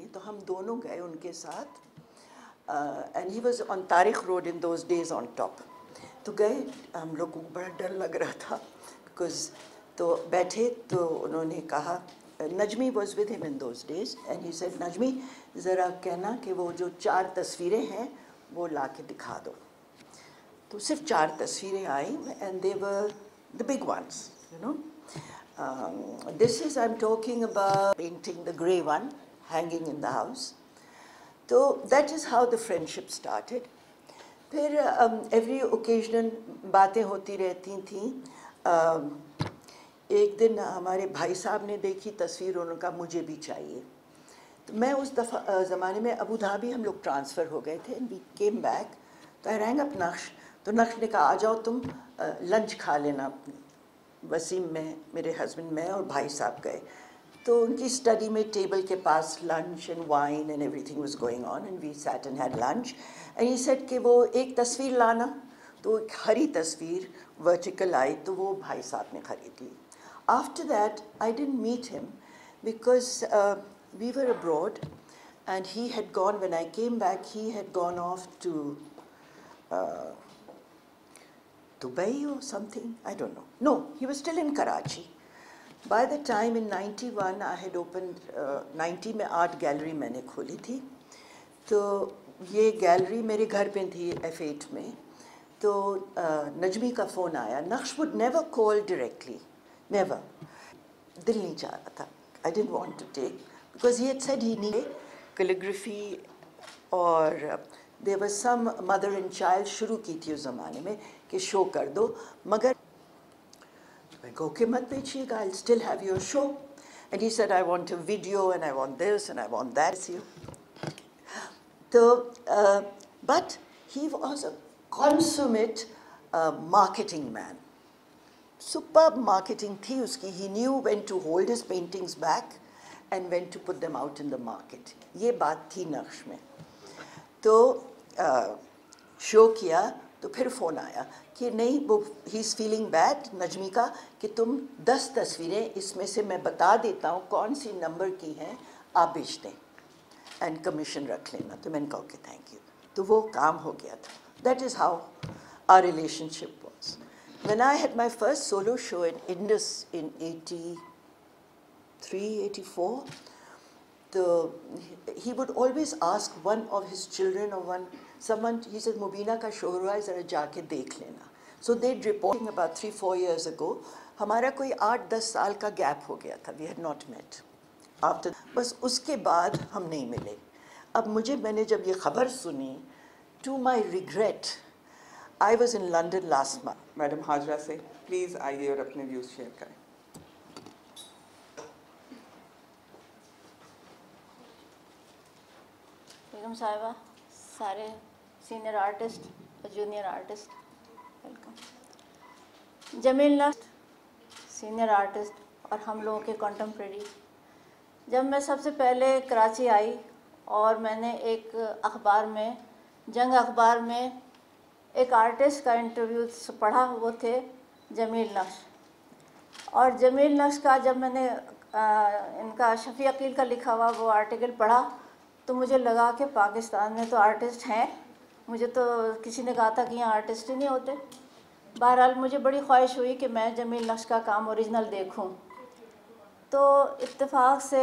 है तो हम दोनों गए उनके साथ and he was on Tariq Road in those days on top तो गए, हम लोगों को बड़ा डर लग रहा था बिकॉज़ तो बैठे तो उन्होंने कहा Najmi was with him in those days and he said Najmi ज़रा कहना कि वो जो चार तस्वीरें हैं, वो ला के दिखा दो. तो सिर्फ़ चार तस्वीरें आई and they were the big ones you know this is I am talking about painting the grey one hanging in the house तो that is how the friendship started फिर एवरी um, ओकेजनल बातें होती रहती थी। Uh, एक दिन हमारे भाई साहब ने देखी तस्वीर उनका मुझे भी चाहिए। तो मैं उस दफ़ा ज़माने में अबू धाबी हम लोग ट्रांसफ़र हो गए थे वी केम बैक तो आई रैंग अप नक्श तो नक्श ने कहा आ जाओ तुम लंच खा लेना वसीम में मेरे हस्बैंड में और भाई साहब गए। तो उनकी स्टडी में टेबल के पास lunch and wine and everything was going on and we sat and had lunch and he said कि वो एक तस्वीर लाना तो एक हरी तस्वीर वर्टिकल आई तो वो भाई साहब ने खरीद। ली after that I didn't meet him because we were abroad and he had gone when I came back he had gone off to Dubai और something I don't know no he was still in Karachi By द time in 91, I had opened, uh, 90 में art gallery मैंने खोली थी। तो ये gallery मेरे घर पे थी F8 में। तो नजमी का फ़ोन आया। नक्श would never call directly. Never. दिल नहीं चाह रहा था। I didn't want to take because he said he needed calligraphy और they were some mother and child शुरू की थी उस ज़माने में कि शो कर दो। मगर मैं कहो कि मत बेचिएगा I still have your show and he said I want a video and I want this and I want that you तो but he was a consummate uh, marketing man superb marketing thi uski. He knew when to hold his paintings back and when to put them out in the market. ये बात थी नक्श में तो show किया तो फिर फ़ोन आया कि नहीं वो he is feeling bad Najmi का कि तुम दस तस्वीरें इसमें से मैं बता देता हूँ कौन सी नंबर की हैं आप बेच दें एंड कमीशन रख लेना। तो मैंने कहा ओके थैंक यू तो वो काम हो गया था। That is how our relationship was When I had my first solo show in Indus in 83, 84, the, he would always ask one of his children or one, someone, he said, Mubina ka show hua hai, zara jaake dekh lena. So they'd reporting about three, four years ago, हमारा कोई आठ दस साल का gap हो गया था we had not met after बस उसके बाद हम नहीं मिले अब मुझे मैंने जब ये खबर सुनी to my regret I was in London last month madam Hajra से प्लीज़ आइए और अपने व्यूज़ शेयर करें बेगम साहिबा सारे सीनियर आर्टिस्ट और जूनियर आर्टिस्ट वेलकम जमील नस्ट सीनियर आर्टिस्ट और हम लोगों के कॉन्टम्प्रेरी जब मैं सबसे पहले कराची आई और मैंने एक अखबार में जंग अखबार में एक आर्टिस्ट का इंटरव्यू पढ़ा वो थे जमील नक्श. और जमील नक्श का जब मैंने आ, इनका शफ़ी अकील का लिखा हुआ वो आर्टिकल पढ़ा तो मुझे लगा कि पाकिस्तान में तो आर्टिस्ट हैं मुझे तो किसी ने कहा था कि यहाँ आर्टिस्ट ही नहीं होते। बहरहाल मुझे बड़ी ख्वाहिश हुई कि मैं जमील नक्श का काम ओरिजिनल देखूँ। तो इत्तेफाक से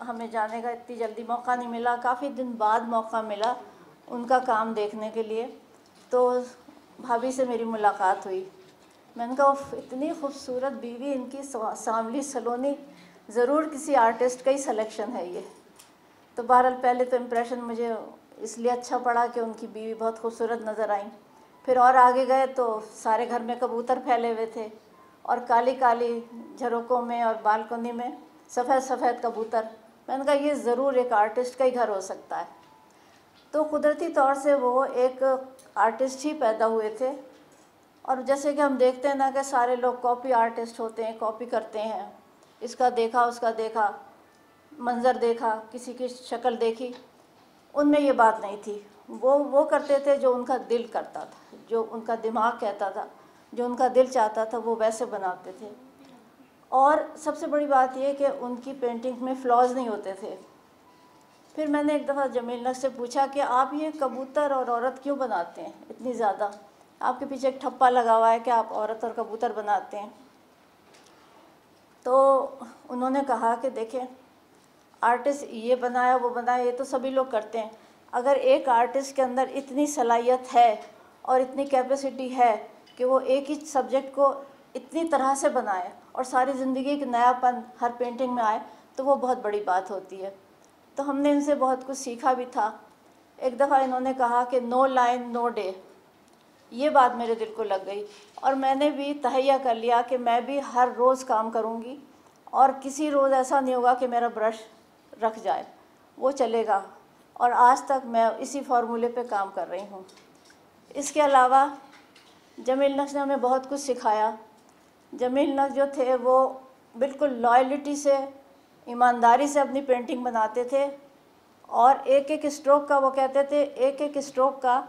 हमें जाने का इतनी जल्दी मौका नहीं मिला। काफ़ी दिन बाद मौका मिला उनका काम देखने के लिए। तो भाभी से मेरी मुलाकात हुई। मैंने कहा इतनी खूबसूरत बीवी, इनकी सामली सलोनी, ज़रूर किसी आर्टिस्ट का ही सलेक्शन है ये। तो बहरहाल पहले तो इम्प्रेशन मुझे इसलिए अच्छा पड़ा कि उनकी बीवी बहुत खूबसूरत नज़र आई। फिर और आगे गए तो सारे घर में कबूतर फैले हुए थे और काली काली झरोकों में और बालकनी में सफ़ेद सफ़ेद कबूतर। मैंने कहा, ये ज़रूर एक आर्टिस्ट का ही घर हो सकता है। तो कुदरती तौर से वो एक आर्टिस्ट ही पैदा हुए थे। और जैसे कि हम देखते हैं ना कि सारे लोग कॉपी आर्टिस्ट होते हैं कॉपी करते हैं। इसका देखा, उसका देखा, मंज़र देखा, किसी की शक्ल देखी। उनमें ये बात नहीं थी। वो वो करते थे जो उनका दिल करता था, जो उनका दिमाग कहता था, जो उनका दिल चाहता था, वो वैसे बनाते थे। और सबसे बड़ी बात यह कि उनकी पेंटिंग में फ्लॉज नहीं होते थे। फिर मैंने एक दफ़ा जमील नक से पूछा कि आप ये कबूतर और औरत क्यों बनाते हैं इतनी ज़्यादा? आपके पीछे एक ठप्पा लगा हुआ है कि आप औरत और कबूतर बनाते हैं। तो उन्होंने कहा कि देखें आर्टिस्ट ये बनाया, वो बनाया, ये तो सभी लोग करते हैं। अगर एक आर्टिस्ट के अंदर इतनी सलाहियत है और इतनी कैपेसिटी है कि वो एक ही सब्जेक्ट को इतनी तरह से बनाए और सारी ज़िंदगी एक नयापन हर पेंटिंग में आए तो वो बहुत बड़ी बात होती है। तो हमने इनसे बहुत कुछ सीखा भी था। एक दफ़ा इन्होंने कहा कि नो लाइन नो डे ये बात मेरे दिल को लग गई। और मैंने भी तहैया कर लिया कि मैं भी हर रोज़ काम करूँगी और किसी रोज़ ऐसा नहीं होगा कि मेरा ब्रश रख जाए, वो चलेगा। और आज तक मैं इसी फार्मूले पे काम कर रही हूँ। इसके अलावा जमील नक्श ने हमें बहुत कुछ सिखाया। जमील नक्श जो थे, वो बिल्कुल लॉयलिटी से, ईमानदारी से अपनी पेंटिंग बनाते थे। और एक एक स्ट्रोक का, वो कहते थे एक एक स्ट्रोक का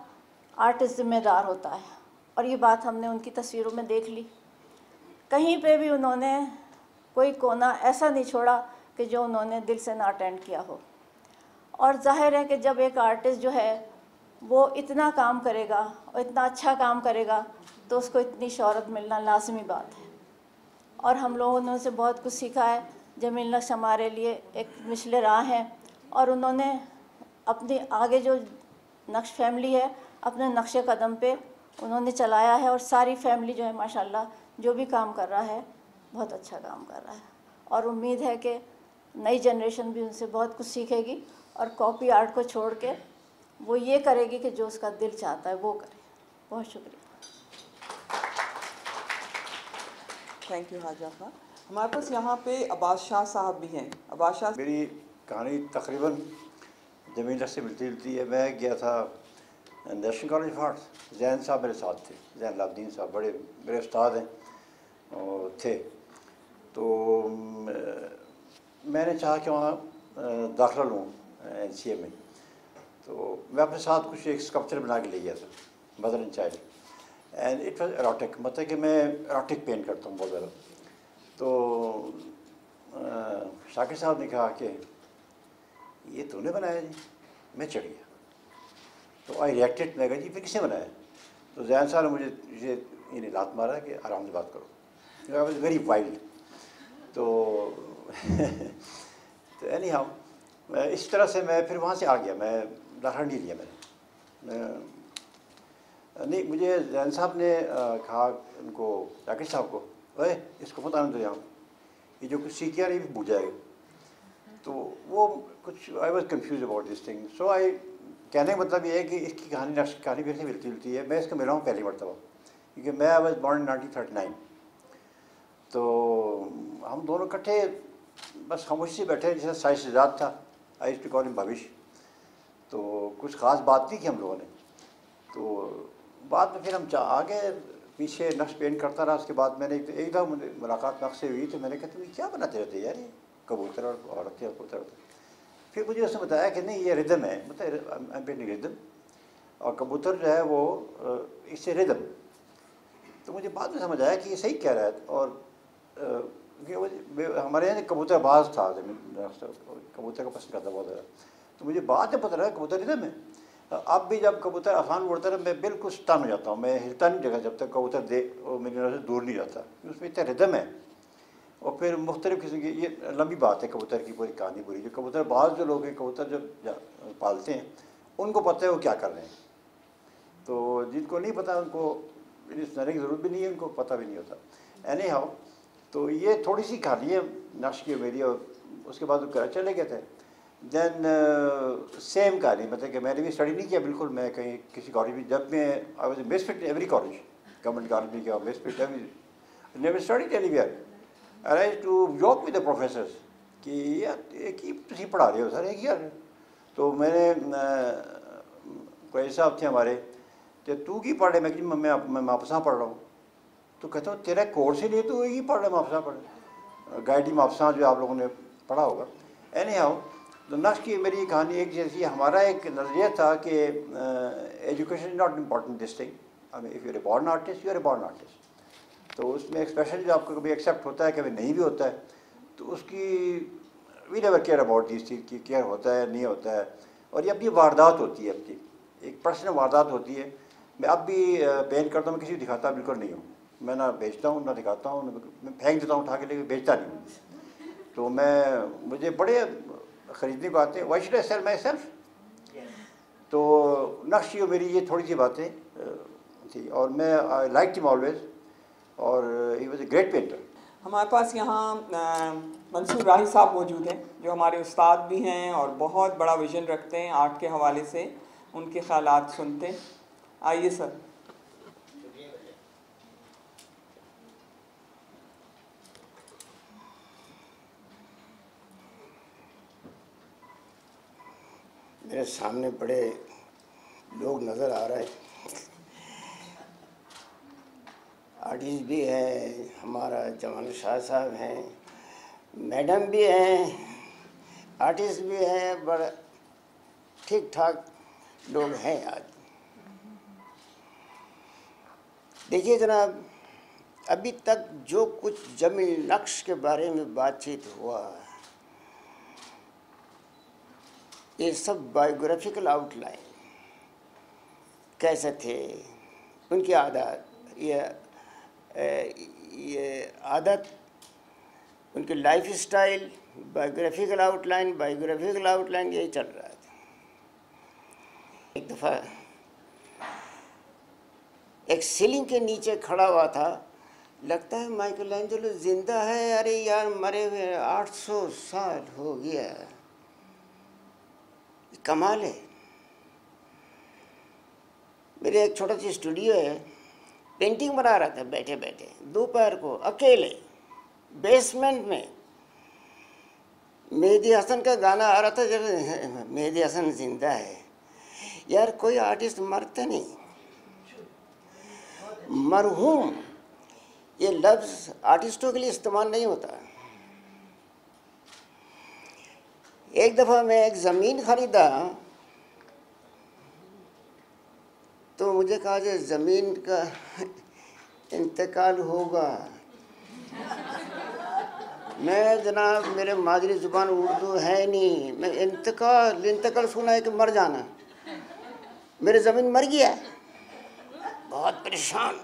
आर्टिस्ट ज़िम्मेदार होता है। और ये बात हमने उनकी तस्वीरों में देख ली। कहीं पे भी उन्होंने कोई कोना ऐसा नहीं छोड़ा कि जो उन्होंने दिल से ना अटेंड किया हो। और ज़ाहिर है कि जब एक आर्टिस्ट जो है, वो इतना काम करेगा और इतना अच्छा काम करेगा तो उसको इतनी शहरत मिलना लाजमी बात है। और हम लोगों ने उनसे बहुत कुछ सीखा है। जमील नक्श हमारे लिए एक मिसले राह हैं और उन्होंने अपनी आगे जो नक्श फैमिली है, अपने नक्श कदम पे उन्होंने चलाया है और सारी फैमिली जो है, माशाल्लाह, जो भी काम कर रहा है, बहुत अच्छा काम कर रहा है। और उम्मीद है कि नई जनरेशन भी उनसे बहुत कुछ सीखेगी और कॉपी आर्ट को छोड़ के वो ये करेगी कि जो उसका दिल चाहता है वो करे। बहुत शुक्रिया। थैंक यू हाजाफा हमारे पास यहाँ पे अब्बास शाह साहब भी हैं। अब्बास शाह मेरी कहानी तकरीबन ज़मीन से मिलती जुलती है। मैं गया था national college of arts Jain साहब मेरे साथ थे। जैन लाउद्दीन साहब बड़े मेरे उस्ताद हैं और थे। तो मैंने चाहा कि वहाँ दाखिला लूँ एन सी ए में। तो मैं अपने साथ कुछ एक स्कल्पचर बना के ले गया था mother and child and it was erotic मतलब कि मैं एरोटिक पेंट करता हूँ बहुत ज़्यादा। तो शाकिर साहब ने कहा कि, ये तूने बनाया जी, मैं चढ़ गया। तो आई रिएक्टेड मैं कहा, जी, फिर किसने बनाया? तो जैन साहब ने मुझे मुझे इन्हें लात मारा कि आराम से बात करो। वेरी वाइल्ड तो तो एनी हाउ इस तरह से मैं फिर वहाँ से आ गया, मैं दाखिला नहीं लिया मैंने। नहीं, मुझे जैन साहब ने कहा उनको, राकेश साहब को अरे इसको पता नहीं तो यहाँ। ये जो कुछ सीख गया नहीं भूल जाएगा। तो वो कुछ I was confuse about this thing so I कहने का मतलब ये है कि इसकी कहानी नक्श कहानी फिर से मिलती जुलती है। मैं इसको मिला हूँ पहली मरतबा क्योंकि मैं I was born nineteen thirty nine तो हम दोनों इकट्ठे बस खामोशी से बैठे जैसे साइज़ ज़्यादा था। आई टू कॉल भविष्य। तो कुछ ख़ास बात नहीं की हम लोगों ने। तो बाद में फिर हम आगे पीछे नक्श पेंट करता रहा, उसके बाद मैंने एक दफ़ा मुलाकात नक्श हुई तो मैंने कहा तुम क्या बनाते रहते यार ये? कबूतर और औरतें और कबूतर फिर मुझे उसने बताया कि नहीं, ये रिदम है। मतलब रिदम और कबूतर जो है वो इससे रिदम। तो मुझे बाद में समझ आया कि ये सही कह रहा है, और हमारे यहाँ कबूतर बाज था कबूतर का पसंद करता बहुत ज़्यादा। तो मुझे बाद में पता लगा कबूतर रिदम है अब भी जब कबूतर आसान उड़ता है मैं बिल्कुल स्टन हो जाता हूँ। मैं हिलता नहीं जगह जब तक कबूतर दे मेरी नज़र से दूर नहीं जाता। उसमें इतना रिदम है। और फिर मुख्तलिफ़ किस्म की ये लंबी बात है कबूतर की, पूरी कहानी पूरी। जो कबूतर बाज़ जो लोग हैं, कबूतर जब पालते हैं, उनको पता है वो क्या कर रहे हैं। तो जिनको नहीं पता, उनको सुनाने की ज़रूरत भी नहीं है, उनको पता भी नहीं होता। एनी हाउ तो ये थोड़ी सी कहानी है नक्श की मेरी और उसके बाद वो चले गए थे। देन सेम uh, कहानी मतलब कि मैंने भी स्टडी नहीं किया बिल्कुल मैं कहीं किसी कॉलेज में जब मैं I was misfit every college government college में क्या misfit every never study anywhere I to joke with the professor कि यार एक ही तुम पढ़ा रहे हो सर एक यार तो मैंने कोई साहब थे हमारे तो तू की पढ़ रहे मैं मैं वापस पढ़ रहा हूँ। तो कहता हूँ, तेरा कोर्स ही नहीं तो एक ही पढ़ रहे मापसा पढ़ गाइडी मापसा जो आप लोगों ने पढ़ा होगा। एनी हाउ तो नक्श की मेरी कहानी एक जैसी हमारा एक नज़रिया था कि education is not important this thing I mean if you're a born artist you're a born artist तो उसमें एक्सप्रेशन जो आपको कभी एक्सेप्ट होता है, कभी नहीं भी होता है तो उसकी we never care about this चीज़ की केयर होता है, नहीं होता है। और ये अपनी वारदात होती है अपनी। एक पर्सनल वारदात होती है। मैं अब भी पेंट करता हूँ, मैं किसी को दिखाता बिल्कुल नहीं हूँ। मैं ना बेचता हूँ, ना दिखाता हूँ मैं फेंक देता हूँ, उठा के लेके बेचता नहीं तो मैं, मुझे बड़े ख़रीदने को आते हैं। Why should sell myself तो नक्श मेरी, ये थोड़ी सी बातें थी। और मैं आई लाइक टिम ऑलवेज और he was a great painter हमारे पास यहाँ मंसूर राही साहब मौजूद हैं, जो हमारे उस्ताद भी हैं और बहुत बड़ा विजन रखते हैं आर्ट के हवाले से। उनके ख्याल सुनते आइए सर। मेरे सामने बड़े लोग नज़र आ रहे हैं। आर्टिस्ट भी है, हमारा जमान शाह साहब हैं, मैडम भी हैं, आर्टिस्ट भी हैं, बड़े ठीक ठाक लोग हैं आज। देखिए जनाब, अभी तक जो कुछ ज़मीन नक्श के बारे में बातचीत हुआ ये सब बायोग्राफिकल आउटलाइन कैसे थे? उनकी आदत, ये ये आदत, उनकी life style biographical outline biographical outline यही चल रहा था एक दफ़ा एक सीलिंग के नीचे खड़ा हुआ था। लगता है माइकल एंजलो ज़िंदा है, अरे यार मरे हुए आठ सौ साल हो गया। कमाल है। मेरे एक छोटा सा स्टूडियो है। पेंटिंग बना रहा था बैठे बैठे दोपहर को अकेले। बेसमेंट में। मेहदी हसन का गाना आ रहा था, जब मेहदी हसन ज़िंदा है। यार, कोई आर्टिस्ट मरते नहीं। मरहूम। ये लफ्ज़ आर्टिस्टों के लिए इस्तेमाल नहीं होता। एक दफ़ा मैं एक ज़मीन ख़रीदा तो मुझे कहा जो ज़मीन का इंतकाल होगा। मैं जनाब, मेरे मादरी ज़ुबान उर्दू है नहीं। मैं इंतकाल इंतकाल सुना है कि मर जाना। मेरे ज़मीन मर गया बहुत परेशान।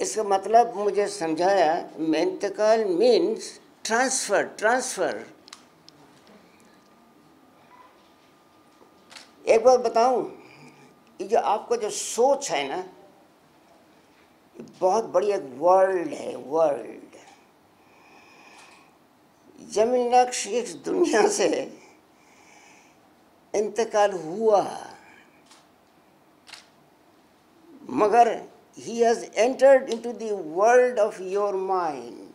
इसका मतलब मुझे समझाया इंतकाल मीन्स ट्रांसफ़र ट्रांसफ़र एक बात बताऊँ, ये जो आपका जो सोच है ना बहुत बड़ी एक वर्ल्ड है वर्ल्ड ज़मीन नक्श इस दुनिया से इंतकाल हुआ, मगर he has entered into the world of your mind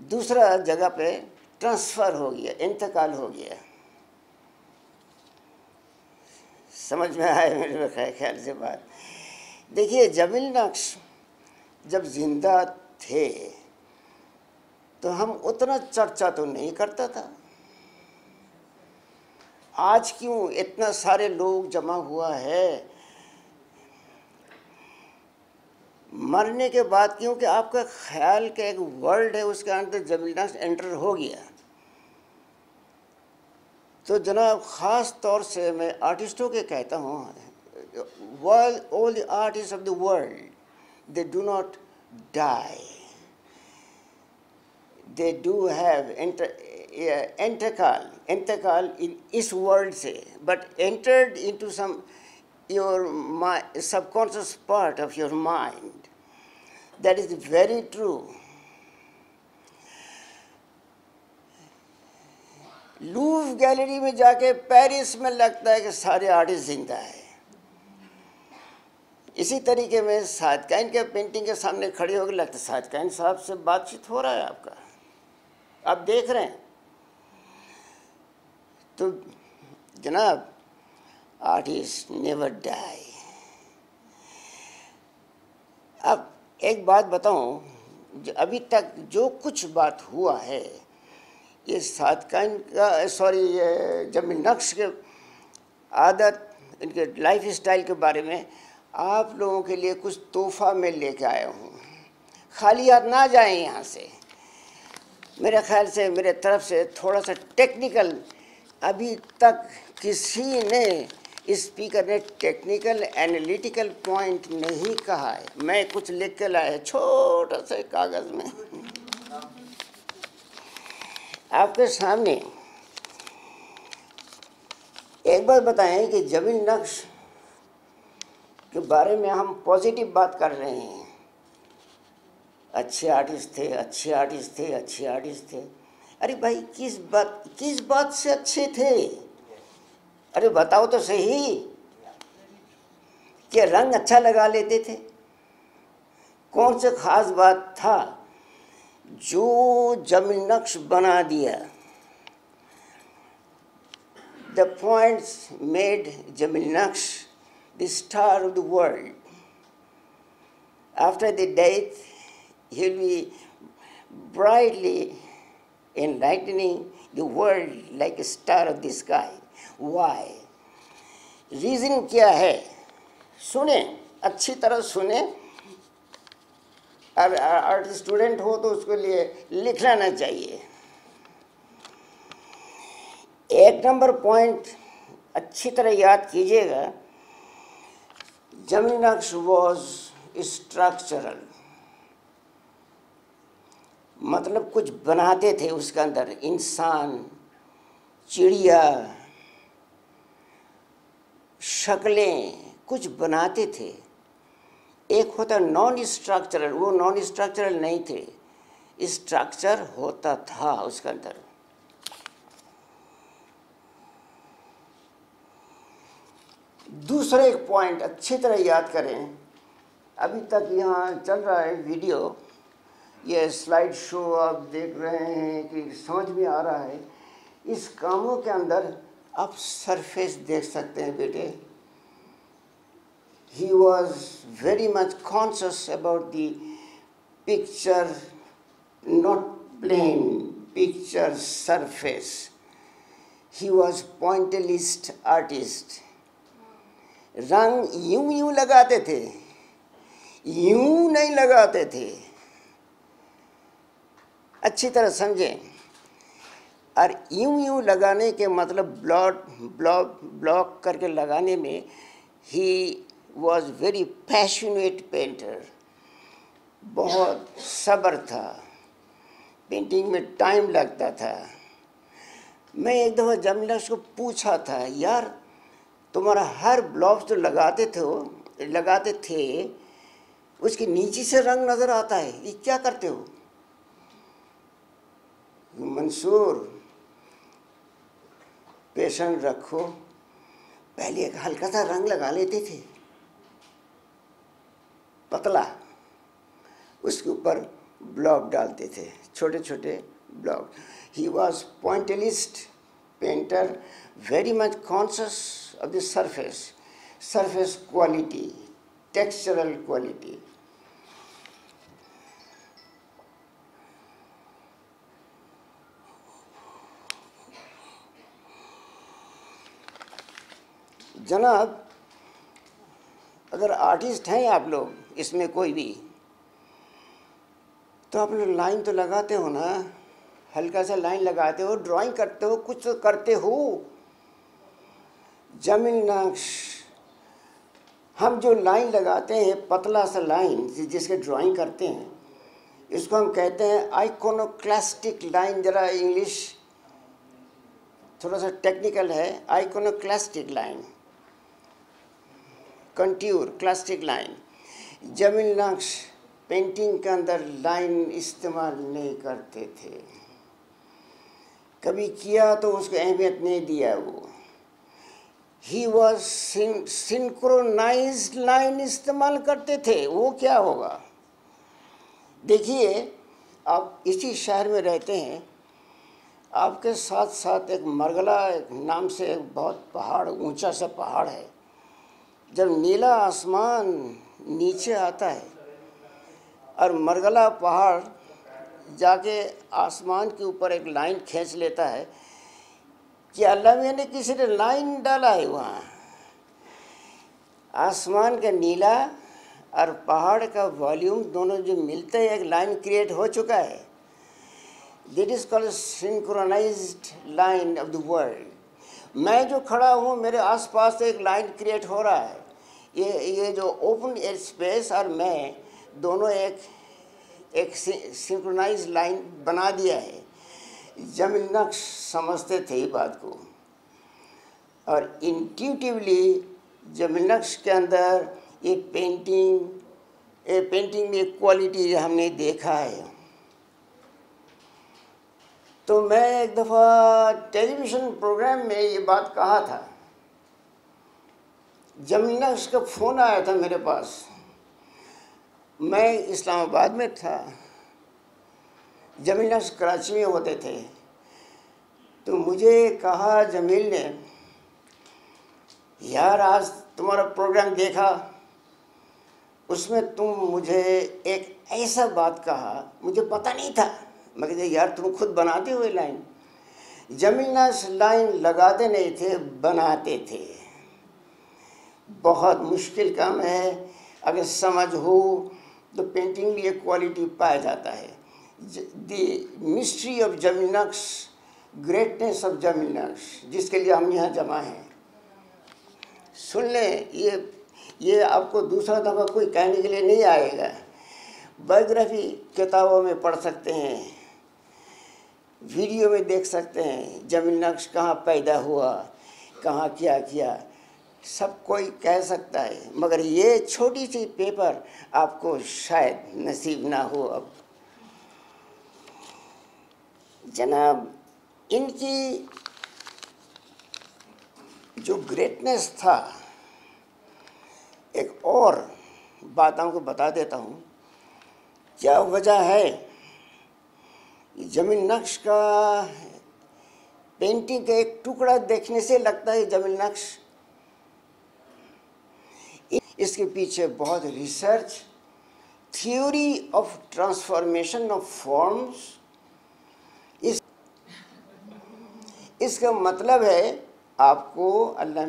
दूसरा जगह पे ट्रांसफ़र हो गया, इंतकाल हो गया। समझ में आए मेरे ख्याल से बात? देखिए, जमील नक्श जब ज़िंदा थे तो हम उतना चर्चा तो नहीं करता था। आज क्यों इतना सारे लोग जमा हुआ है? मरने के बाद क्योंकि आपका ख्याल का एक वर्ल्ड है, उसके अंदर नक्श एंटर हो गया। तो जनाब ख़ास तौर से मैं आर्टिस्टों के कहता हूँ world all the artist of the world they do not die they do have इंतकाल इंतकाल इन इस वर्ल्ड से but entered into some your subconscious part of your mind that is very true Louvre gallery में जाके Paris में लगता है कि सारे आर्टिस्ट ज़िंदा है। इसी तरीके में सादकाइन के पेंटिंग के सामने खड़े होकर लगता है सादकाइन साहब से बातचीत हो रहा है आपका। आप देख रहे हैं। तो जनाब, आर्टिस्ट नेवर डाई। अब एक बात बताऊँ अभी तक जो कुछ बात हुआ है ये सादकाइन का, सॉरी, ये ज़मीन नक्श के आदत, इनके लाइफ स्टाइल के बारे में आप लोगों के लिए कुछ तोहफा मैं लेके आया हूँ। खाली हाथ ना जाएँ यहाँ से। मेरे ख्याल से, मेरे तरफ़ से थोड़ा सा टेक्निकल अभी तक किसी ने स्पीकर ने टेक्निकल एनालिटिकल पॉइंट नहीं कहा है। मैं कुछ लिख के लाया छोटा से कागज़ में। आपके सामने एक बात बताएँ कि ज़मीन नक्श के बारे में हम पॉजिटिव बात कर रहे हैं। अच्छे आर्टिस्ट थे, अच्छे आर्टिस्ट थे, अच्छे आर्टिस्ट थे। अरे भाई, किस बात किस बात से अच्छे थे? अरे बताओ तो सही। कि रंग अच्छा लगा लेते थे? कौन से खास बात था? जो ज़मीन नक्श बना दिया the points made Jamil Naqsh the star of the world after the death he'll be brightly enlightening the world like a star of the sky. Why? Reason क्या है सुने, अच्छी तरह सुने और आर्ट स्टूडेंट हो तो उसके लिए लिख लेना चाहिए। एक नंबर पॉइंट अच्छी तरह याद कीजिएगा। जमीनक्स वॉज़ स्ट्रक्चरल मतलब कुछ बनाते थे उसके अंदर। इंसान, चिड़िया, शक्लें कुछ बनाते थे। एक होता नॉन स्ट्रक्चरल वो नॉन स्ट्रक्चरल नहीं थे। स्ट्रक्चर होता था उसके अंदर। दूसरा एक पॉइंट अच्छी तरह याद करें। अभी तक यहाँ चल रहा है वीडियो ये स्लाइड शो आप देख रहे हैं कि समझ में आ रहा है। इस कामों के अंदर आप सरफेस देख सकते हैं बेटे। He was very much conscious about the picture not plain picture surface he was pointillist artist रंग यूँ यूँ लगाते थे यूँ नहीं लगाते थे अच्छी तरह समझें और यूँ यूँ लगाने के मतलब ब्लॉक ब्लॉक ब्लॉक करके लगाने में he was very passionate painter बहुत सब्र था। पेंटिंग में टाइम लगता था। मैं एक दफ़ा जमीला उसको पूछा था, यार, तुम्हारा हर ब्लॉक जो लगाते थे लगाते थे, उसके नीचे से रंग नज़र आता है, ये क्या करते हो? मंसूर, पेशेंट रखो। पहले एक हल्का सा रंग लगा लेते थे। पतला। उसके ऊपर ब्लॉक डालते थे छोटे छोटे block he was pointillist painter very much conscious of the surface surface quality textural quality जनाब अगर आर्टिस्ट हैं आप लोग, इसमें कोई भी तो आप लोग लाइन तो लगाते हो ना, हल्का सा लाइन लगाते हो ड्राइंग करते हो, कुछ तो करते हो। ज़मीन नक्श हम जो लाइन लगाते हैं, पतला सा लाइन जिसके ड्राइंग करते हैं, इसको हम कहते हैं आइकोनोक्लास्टिक लाइन ज़रा इंग्लिश थोड़ा सा टेक्निकल है iconoclastic line contour clastic line. ज़मीन नक्श पेंटिंग के अंदर लाइन इस्तेमाल नहीं करते थे। कभी किया तो उसको अहमियत नहीं दिया वो। ही वॉज़ सिंक्रोनाइज लाइन इस्तेमाल करते थे। वो क्या होगा? देखिए, आप इसी शहर में रहते हैं। आपके साथ साथ एक मरगला, एक नाम से एक बहुत पहाड़, ऊँचा सा पहाड़ है। जब नीला आसमान नीचे आता है और मरगला पहाड़ जाके आसमान के ऊपर एक लाइन खींच लेता है कि अल्लाह ने किसी ने लाइन डाला है वहाँ। आसमान का नीला और पहाड़ का वॉल्यूम दोनों जो मिलते हैं, एक लाइन क्रिएट हो चुका है। That is a synchronized line of the world. मैं जो खड़ा हूँ, मेरे आसपास एक लाइन क्रिएट हो रहा है। ये ये जो ओपन एयर स्पेस और मैं दोनों एक एक सिंक्रोनाइज लाइन बना दिया है। ज़मीन नक्श समझते थे ये बात को। और इंट्यूटिवली ज़मीन नक्श के अंदर ये पेंटिंग ये पेंटिंग में क्वालिटी हमने देखा है तो मैं एक दफ़ा टेलीविज़न प्रोग्राम में ये बात कहा था। जमीना उसका फ़ोन आया था मेरे पास, मैं इस्लामाबाद में था जमीना कराची में होते थे तो मुझे कहा, जमील ने, यार, आज तुम्हारा प्रोग्राम देखा, उसमें तुम मुझे एक ऐसा बात कहा, मुझे पता नहीं था। मैं कहते यार, तुम खुद बनाते हुए लाइन जमीना लाइन लगाते नहीं थे, बनाते थे। बहुत मुश्किल काम है। अगर समझ हो तो पेंटिंग में एक क्वालिटी पाया जाता है। द मिस्ट्री ऑफ़ जमीनक्स ग्रेटनेस ऑफ़ जमीनक्स जिसके लिए हम यहाँ जमा हैं। सुन लें, ये ये आपको दूसरा दफ़ा कोई कहने के लिए नहीं आएगा। बायोग्राफी किताबों में पढ़ सकते हैं। वीडियो में देख सकते हैं ज़मीन नक्श कहाँ पैदा हुआ, कहाँ क्या किया। सब कोई कह सकता है, मगर ये छोटी सी पेपर आपको शायद नसीब ना हो अब। जनाब, इनकी जो ग्रेटनेस था, एक और बात आपको बता देता हूँ। क्या वजह है? ज़मीन नक्श का पेंटिंग का एक टुकड़ा देखने से लगता है ज़मीन नक्श इसके पीछे बहुत research theory of transformation of forms इस, इसका मतलब है आपको अल्लाह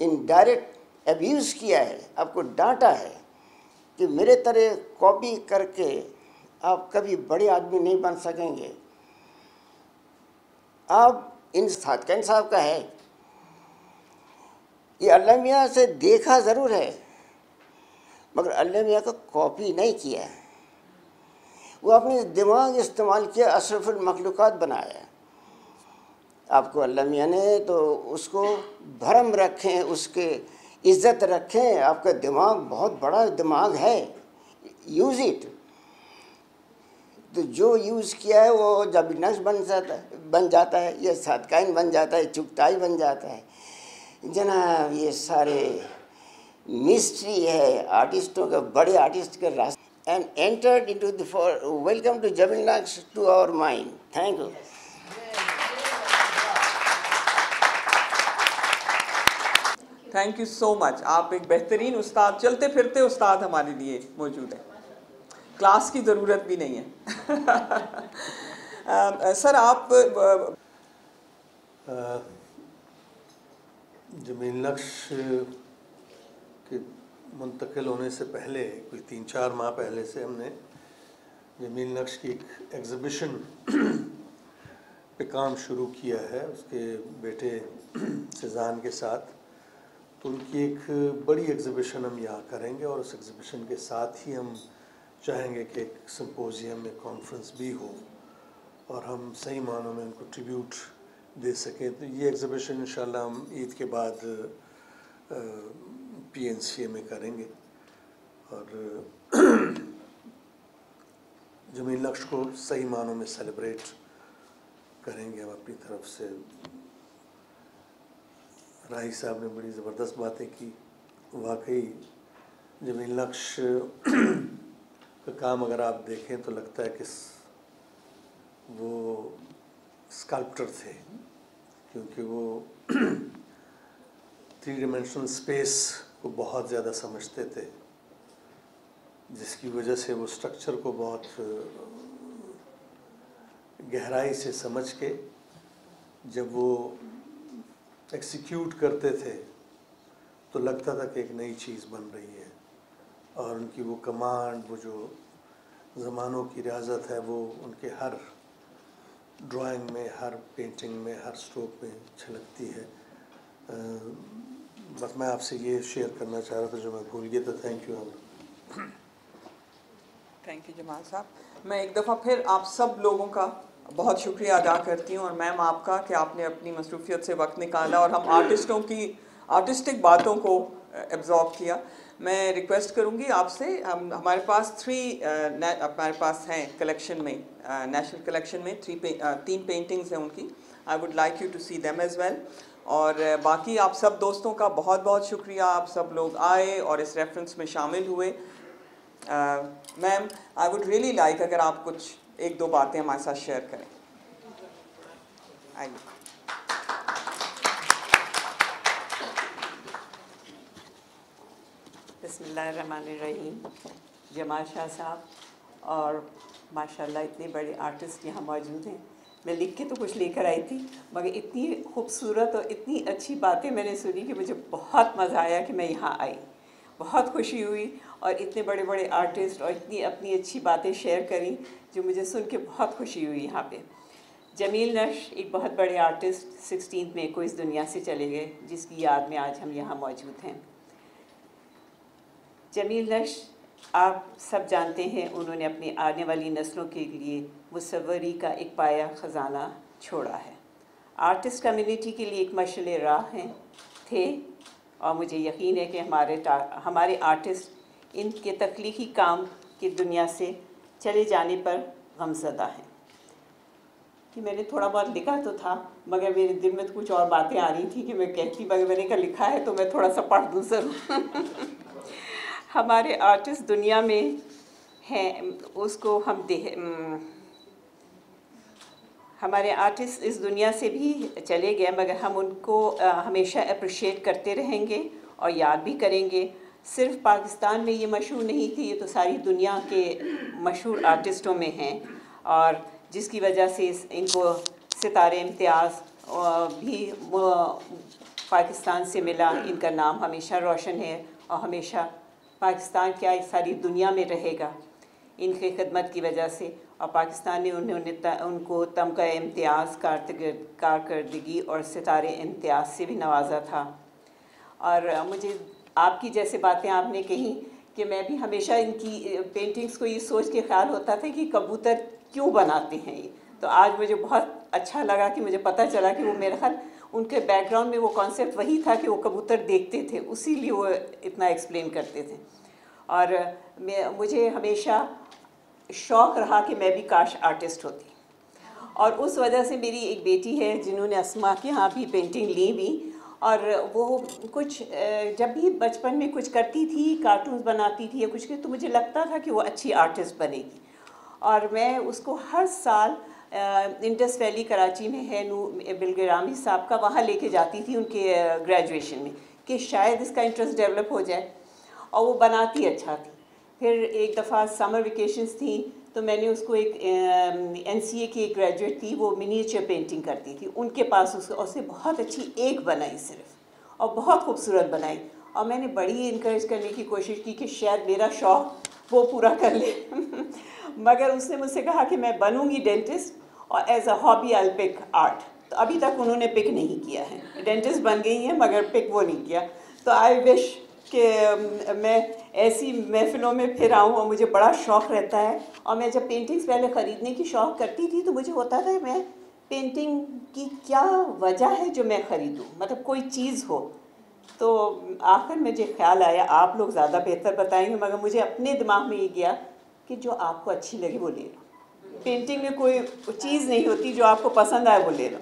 इनडायरेक्ट अब्यूज़ किया है, आपको डांटा है कि मेरे तरह कॉपी करके आप कभी बड़े आदमी नहीं बन सकेंगे। आप इन सातकन साहब का है। ये अल्लाह मियाँ से देखा ज़रूर है, मगर अल्लाह का कॉपी नहीं किया वो अपने दिमाग इस्तेमाल किया, अशरफुल मखलूक़ात बनाया आपको अल्लाह ने तो उसको भरम रखें, उसके इज़्ज़त रखें, आपका दिमाग बहुत बड़ा दिमाग है। यूज़ इट तो जो यूज़ किया है, वो जब नक्श बन जाता है बन जाता है, या सदकाइन बन जाता है, चुगताई बन जाता है जनाब ये सारे मिस्ट्री है आर्टिस्टों का बड़े आर्टिस्ट के रास्ते and entered into the for welcome to Jamil Naqsh to our mind thank you thank you so much आप एक बेहतरीन उस्ताद चलते फिरते उस्ताद हमारे लिए मौजूद है। क्लास की ज़रूरत भी नहीं है। सर आप ज़मीन नक्श के मुंतकिल होने से पहले, कोई तीन चार माह पहले से हमने ज़मीन नक्श की एक एग्ज़िबिशन पे काम शुरू किया है, उसके बेटे सिजान के साथ। तो उनकी एक बड़ी एग्ज़िबिशन हम यहाँ करेंगे और उस एग्ज़िबिशन के साथ ही हम चाहेंगे कि एक सम्पोजियम में कॉन्फ्रेंस भी हो और हम सही मानों में उनको ट्रिब्यूट दे सकें। तो ये एग्ज़िबिशन इंशाल्लाह हम ईद के बाद पी एन सी ए में करेंगे। और, ज़मीन लक्ष्य को सही मानों में सेलिब्रेट करेंगे हम अपनी तरफ़ से। राही साहब ने बड़ी ज़बरदस्त बातें की। वाकई ज़मीन लक्ष्य का काम अगर आप देखें तो लगता है कि वो स्कल्प्टर थे, क्योंकि वो थ्री डिमेंशनल स्पेस को बहुत ज़्यादा समझते थे, जिसकी वजह से वो स्ट्रक्चर को बहुत गहराई से समझ के जब वो एक्सिक्यूट करते थे तो लगता था कि एक नई चीज़ बन रही है। और उनकी वो कमांड वो जो ज़मानों की रियाजत है, वो उनके हर ड्राइंग में, हर पेंटिंग में, हर स्ट्रोक में छलकती है। बस मैं आपसे ये शेयर करना चाह रहा था जो मैं भूल गया था। Thank you thank you Jamal साहब। मैं एक दफ़ा फिर आप सब लोगों का बहुत शुक्रिया अदा करती हूँ और मैम आपका कि आपने अपनी मसरूफियत से वक्त निकाला और हम आर्टिस्टों की आर्टिस्टिक बातों को एब्जॉर्ब किया। मैं रिक्वेस्ट करूँगी आपसे हम हमारे पास थ्री हमारे पास हैं कलेक्शन में नेशनल कलेक्शन में थ्री uh, तीन पेंटिंग्स हैं उनकी। I would like you to see them as well और uh, बाकी आप सब दोस्तों का बहुत बहुत शुक्रिया। आप सब लोग आए और इस रेफरेंस में शामिल हुए। Ma'am I would really like अगर आप कुछ एक दो बातें हमारे साथ शेयर करें। आइए बसमीम जमाल शाह साहब और माशाल्लाह इतने बड़े आर्टिस्ट यहाँ मौजूद हैं। मैं लिख के तो कुछ लेकर आई थी, मगर इतनी खूबसूरत और इतनी अच्छी बातें मैंने सुनी कि मुझे बहुत मज़ा आया कि मैं यहाँ आई। बहुत खुशी हुई और इतने बड़े बड़े आर्टिस्ट और इतनी अपनी अच्छी बातें शेयर करी जो मुझे सुन के बहुत खुशी हुई यहाँ पे। जमील नश, एक बहुत बड़े आर्टिस्ट, सिक्सटीन मई को इस दुनिया से चले गए, जिसकी याद में आज हम यहाँ मौजूद हैं। जमील नश आप सब जानते हैं, उन्होंने अपनी आने वाली नस्लों के लिए मुसवरी का एक पाया ख़जाना छोड़ा है। आर्टिस्ट कम्युनिटी के लिए एक मशल राह हैं, थे, और मुझे यकीन है कि हमारे हमारे आर्टिस्ट इनके तख्लीकी काम की दुनिया से चले जाने पर गमजदा हैं। कि मैंने थोड़ा बहुत लिखा तो था, मगर मेरे दिल में तो कुछ और बातें आ रही थी कि मैं कहती, मगर मैंने कहा लिखा है तो मैं थोड़ा सा पढ़ दूँ ज़रूर। हमारे आर्टिस्ट दुनिया में हैं, उसको हम दे हमारे आर्टिस्ट इस दुनिया से भी चले गए, मगर हम उनको हमेशा अप्रिशिएट करते रहेंगे और याद भी करेंगे। सिर्फ़ पाकिस्तान में ये मशहूर नहीं थी, ये तो सारी दुनिया के मशहूर आर्टिस्टों में हैं। और जिसकी वजह से इनको सितारे, इम्तियाज़ भी पाकिस्तान से मिला, इनका नाम हमेशा रोशन है और हमेशा पाकिस्तान क्या सारी दुनिया में रहेगा? इनकी खदमत की वजह से। और पाकिस्तान ने उन्होंने उनको तमका इम्तियाज़ कारकर्दगी और सितारे इम्तियाज़ से भी नवाजा था। और मुझे आपकी जैसे बातें आपने कही कि मैं भी हमेशा इनकी पेंटिंग्स को ये सोच के ख्याल होता था कि कबूतर क्यों बनाते हैं ये? तो आज मुझे बहुत अच्छा लगा कि मुझे पता चला कि वो मेरा ख्याल उनके बैकग्राउंड में वो कॉन्सेप्ट वही था कि वो कबूतर देखते थे उसी लिए वो इतना एक्सप्लेन करते थे। और मैं, मुझे हमेशा शौक़ रहा कि मैं भी काश आर्टिस्ट होती। और उस वजह से मेरी एक बेटी है, जिन्होंने असमा के यहाँ भी पेंटिंग ली भी। और वो कुछ जब भी बचपन में कुछ करती थी कार्टून्स बनाती थी या कुछ तो मुझे लगता था कि वो अच्छी आर्टिस्ट बनेगी। और मैं उसको हर साल इंडस वैली कराची में है, नू बिलगरामी साहब का, वहाँ लेके जाती थी उनके ग्रेजुएशन में, कि शायद इसका इंटरेस्ट डेवलप हो जाए। और वो बनाती अच्छा थी। फिर एक दफ़ा समर वेकेशंस थी तो मैंने उसको एक एन सी ए की एक ग्रेजुएट थी, वो मिनीचर पेंटिंग करती थी। उनके पास उसको उससे बहुत अच्छी एक बनाई सिर्फ़, और बहुत खूबसूरत बनाई। और मैंने बड़ी इनक्रेज करने की कोशिश की कि शायद मेरा शौक़ वो पूरा कर ले। मगर उसने मुझसे कहा कि मैं बनूँगी डेंटिस्ट और as a hobby I pick art तो अभी तक उन्होंने पिक नहीं किया है। डेंटिस्ट बन गई हैं, मगर पिक वो नहीं किया। तो आई विश कि मैं ऐसी महफ़िलों में फिर आऊँ और मुझे बड़ा शौक़ रहता है। और मैं जब पेंटिंग्स पहले ख़रीदने की शौक़ करती थी तो मुझे होता था, मैं पेंटिंग की क्या वजह है जो मैं ख़रीदूँ? मतलब कोई चीज़ हो। तो आखिर मुझे ख्याल आया, आप लोग ज़्यादा बेहतर बताएँगे, मगर मुझे अपने दिमाग में ये गया कि जो आपको अच्छी लगे वो ले लो। पेंटिंग में कोई चीज़ नहीं होती जो आपको पसंद आए वो ले लो।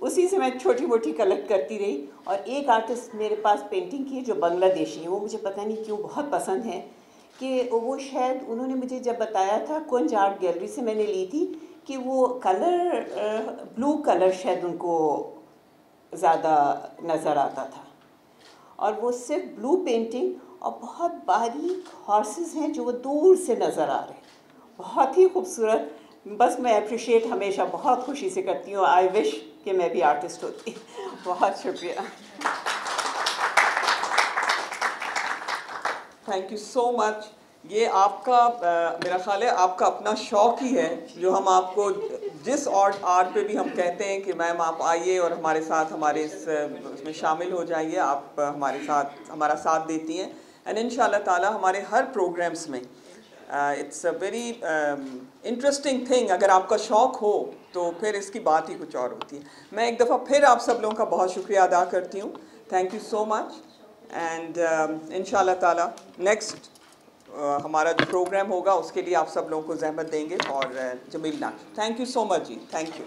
उसी से मैं छोटी मोटी कलेक्ट करती रही और एक आर्टिस्ट मेरे पास पेंटिंग की है जो बांग्लादेशी है। वो मुझे पता नहीं क्यों बहुत पसंद है कि वो शायद उन्होंने मुझे जब बताया था कुंज आर्ट गैलरी से मैंने ली थी कि वो कलर ब्लू कलर शायद उनको ज़्यादा नज़र आता था। और वो सिर्फ़ ब्लू पेंटिंग और बहुत बारीक हॉर्सेस हैं जो वो दूर से नज़र आ रहे हैं। बहुत ही खूबसूरत बस मैं अप्रिशिएट हमेशा बहुत खुशी से करती हूँ। आई विश कि मैं भी आर्टिस्ट होती। बहुत शुक्रिया। थैंक यू सो मच ये आपका आ, मेरा ख्याल है आपका अपना शौक ही है जो हम आपको जिस और आर पे भी हम कहते हैं कि मैम आप आइए और हमारे साथ हमारे इस इसमें शामिल हो जाइए। आप हमारे साथ हमारा साथ देती हैं। एंड इन ताला हमारे हर प्रोग्राम्स में it's a very interesting thing अगर आपका शौक़ हो तो फिर इसकी बात ही कुछ और होती है। मैं एक दफ़ा फिर आप सब लोगों का बहुत शुक्रिया अदा करती हूँ। Thank you so much and इन ताला नेक्स्ट हमारा जो प्रोग्राम होगा, उसके लिए आप सब लोगों को जहमत देंगे और Jamil Naqsh thank you so much ji. Thank you